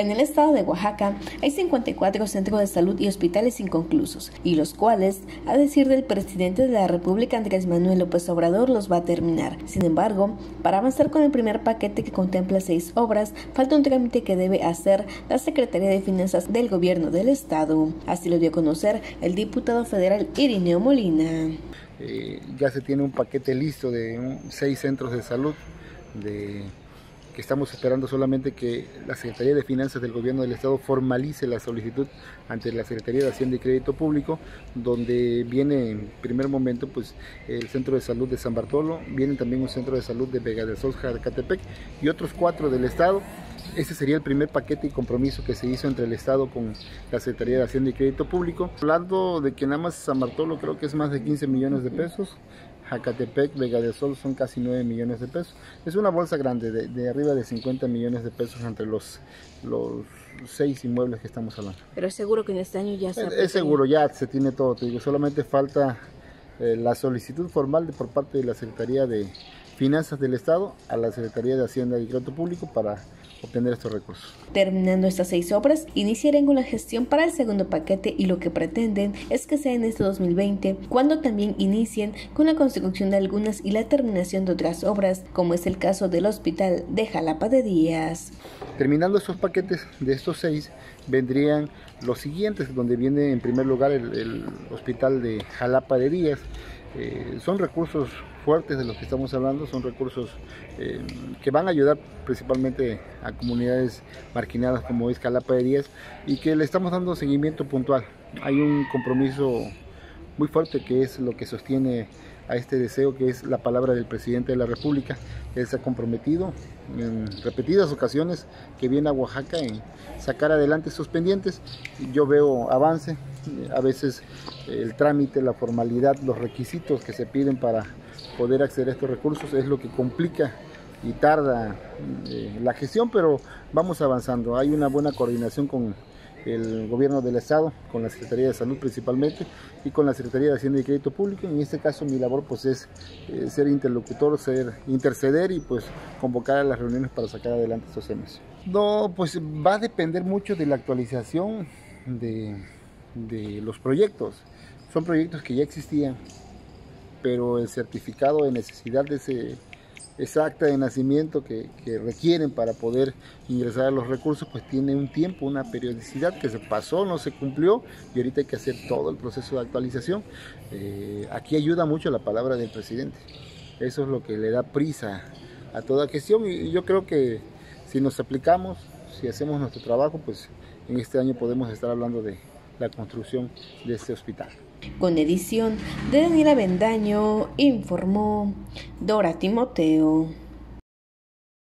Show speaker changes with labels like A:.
A: En el estado de Oaxaca hay 54 centros de salud y hospitales inconclusos, y los cuales, a decir del presidente de la República Andrés Manuel López Obrador, los va a terminar. Sin embargo, para avanzar con el primer paquete que contempla seis obras, falta un trámite que debe hacer la Secretaría de Finanzas del Gobierno del Estado. Así lo dio a conocer el diputado federal Irineo Molina.
B: Eh, ya se tiene un paquete listo de seis centros de salud de estamos esperando solamente que la Secretaría de Finanzas del Gobierno del Estado formalice la solicitud ante la Secretaría de Hacienda y Crédito Público, donde viene en primer momento pues el Centro de Salud de San Bartolo, viene también un Centro de Salud de Vega del Sol, Jacatepec y otros cuatro del Estado. Ese sería el primer paquete y compromiso que se hizo entre el Estado con la Secretaría de Hacienda y Crédito Público. Hablando de que nada más San Bartolo creo que es más de 15 millones de pesos, Jacatepec, Vega del Sol son casi 9 millones de pesos. Es una bolsa grande, de, arriba de 50 millones de pesos entre los, los seis inmuebles que estamos hablando.
A: Pero es seguro que en este año ya
B: se... Es, es seguro, ya se tiene todo, te digo, solamente falta eh, la solicitud formal de, por parte de la Secretaría de Finanzas del Estado a la Secretaría de Hacienda y Crédito Público para obtener estos recursos.
A: Terminando estas seis obras, iniciarán con la gestión para el segundo paquete y lo que pretenden es que sea en este 2020 cuando también inicien con la construcción de algunas y la terminación de otras obras, como es el caso del Hospital de Jalapa de Díaz.
B: Terminando estos paquetes de estos seis, vendrían los siguientes, donde viene en primer lugar el, Hospital de Jalapa de Díaz. Eh, son recursos fuertes de los que estamos hablando, son recursos eh, que van a ayudar principalmente a comunidades marginadas como es de Díaz y que le estamos dando seguimiento puntual. Hay un compromiso muy fuerte que es lo que sostiene a este deseo que es la palabra del presidente de la República. Él se ha comprometido en repetidas ocasiones que viene a Oaxaca en sacar adelante estos pendientes. Yo veo avance, a veces el trámite, la formalidad, los requisitos que se piden para poder acceder a estos recursos es lo que complica y tarda eh, la gestión, pero vamos avanzando. Hay una buena coordinación con el gobierno del estado, con la Secretaría de Salud principalmente y con la Secretaría de Hacienda y Crédito Público. En este caso mi labor pues es eh, ser interlocutor, ser interceder y pues convocar a las reuniones para sacar adelante estos temas. No, pues va a depender mucho de la actualización de, de los proyectos. Son proyectos que ya existían, pero el certificado de necesidad de ese, esa acta de nacimiento que, requieren para poder ingresar a los recursos, pues tiene un tiempo, una periodicidad que se pasó, no se cumplió y ahorita hay que hacer todo el proceso de actualización. Eh, aquí ayuda mucho la palabra del presidente. Eso es lo que le da prisa a toda gestión y yo creo que si nos aplicamos, si hacemos nuestro trabajo, pues en este año podemos estar hablando de la construcción de este hospital.
A: Con edición de Daniela Bendaño, informó Dora Timoteo.